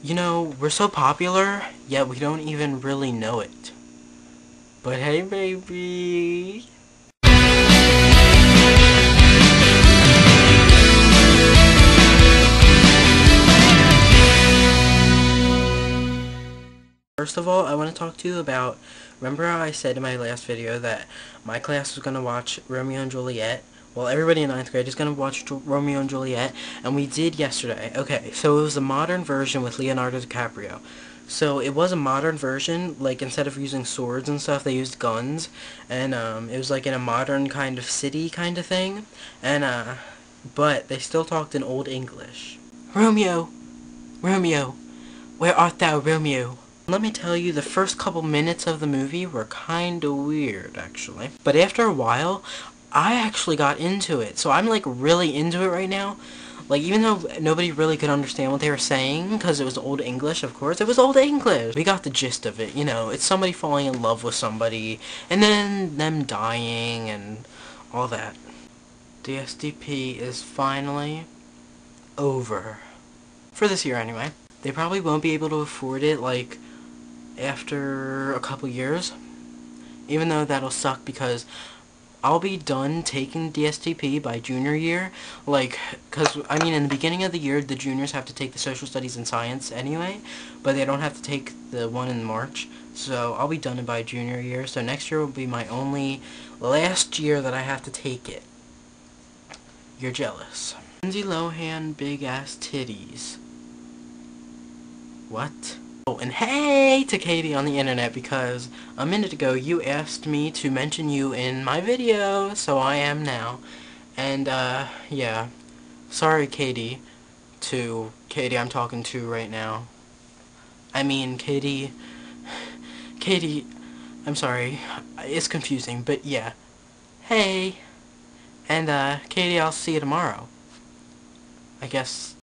You know, we're so popular, yet we don't even really know it. But hey, baby. First of all, I want to talk to you about, remember how I said in my last video that my class was going to watch Romeo and Juliet? Well, everybody in 9th grade is going to watch Romeo and Juliet, and we did yesterday. Okay, so it was a modern version with Leonardo DiCaprio. So it was a modern version, like instead of using swords and stuff, they used guns, and um, it was like in a modern kind of city kind of thing, and uh, but they still talked in Old English. Romeo, Romeo, where art thou, Romeo? Let me tell you, the first couple minutes of the movie were kinda weird, actually. But after a while, I actually got into it. So I'm like really into it right now. Like even though nobody really could understand what they were saying, because it was old English, of course, it was old English. We got the gist of it, you know. It's somebody falling in love with somebody, and then them dying, and all that. DSTP is finally over. For this year, anyway. They probably won't be able to afford it, like, after a couple years. Even though that'll suck because I'll be done taking DSTP by junior year. Like, because, I mean, in the beginning of the year, the juniors have to take the social studies and science anyway, but they don't have to take the one in March. So I'll be done by junior year. So next year will be my only last year that I have to take it. You're jealous. Lindsay Lohan, big ass titties. What? Oh, and hey to Katie on the internet because a minute ago you asked me to mention you in my video, so I am now. And, uh, yeah. Sorry, Katie, to Katie I'm talking to right now. I mean, Katie, Katie, I'm sorry, it's confusing, but yeah. Hey, and, uh, Katie, I'll see you tomorrow. I guess